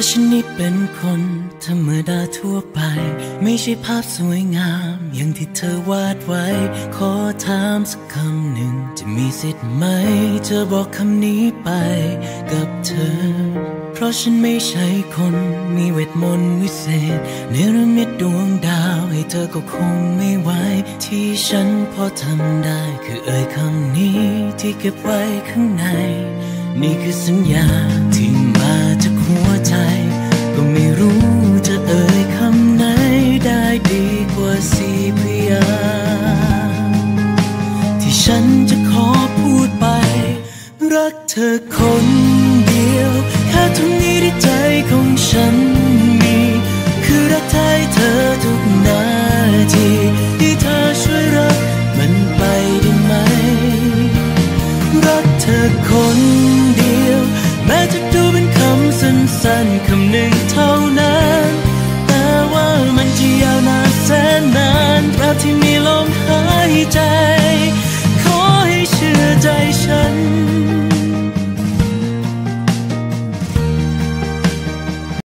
าฉันนี่เป็นคนธรรมดาทั่วไป ไม่ใช่ภาพสวยงามอย่างที่เธอวาดไว้ ขอถามสักคำหนึ่ง จะมีสิทธิ์ไหม เธอบอกคำนี้ไปกับเธอ เพราะฉันไม่ใช่คนมีเวทมนต์วิเศษเนรมิตดวงดาวให้เธอก็คงไม่ไหวที่ฉันพอทำได้ คือเอ่ยคำนี้ที่เก็บไว้ข้างใน นี่คือสัญญาที่มาจากหัวใจ รักเธอคนเดียว แค่ทุกนี้ที่ใจของฉันมี คือรักใจเธอทุกนาทีที่เธอช่วยรักมันไปได้ไหม รักเธอคน